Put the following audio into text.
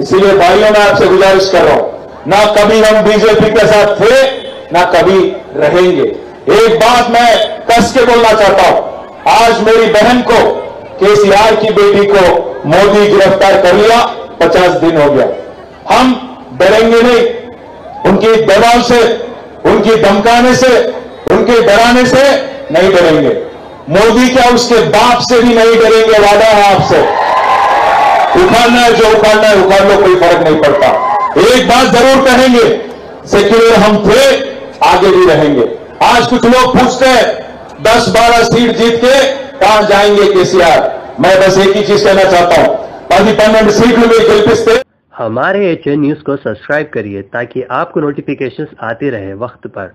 इसीलिए भाइयों, मैं आपसे गुजारिश कर रहा हूँ, ना कभी हम बीजेपी के साथ थे, ना कभी रहेंगे। एक बात मैं कस के बोलना चाहता हूँ, आज मेरी बहन को केसीआर की बेटी को मोदी गिरफ़्तार कर लिया, पचास दिन हो गया। हम डरेंगे नहीं, उनकी दबाव से, उनकी धमकाने से, उनके डराने से नहीं डरेंगे। मोदी क्या उसके बाप से भी नहीं डरेंगे, वादा है आपसे। उखाड़ना है जो उखाड़ना है, उखाड़ लो, कोई फ़र्क नहीं पड़ता। एक बात ज़रूर कहेंगे सेक्युलर हम थे, आगे भी रहेंगे। आज कुछ लोग पूछते हैं, दस बारह सीट जीत के कहा जाएँगे केसीआर? मैं बस एक ही चीज़ कहना चाहता हूँ पहली सीट में गेलिस्ते हमारे एचएन न्यूज़ को सब्सक्राइब करिए ताकि आपको नोटिफिकेशंस आते रहे वक्त पर।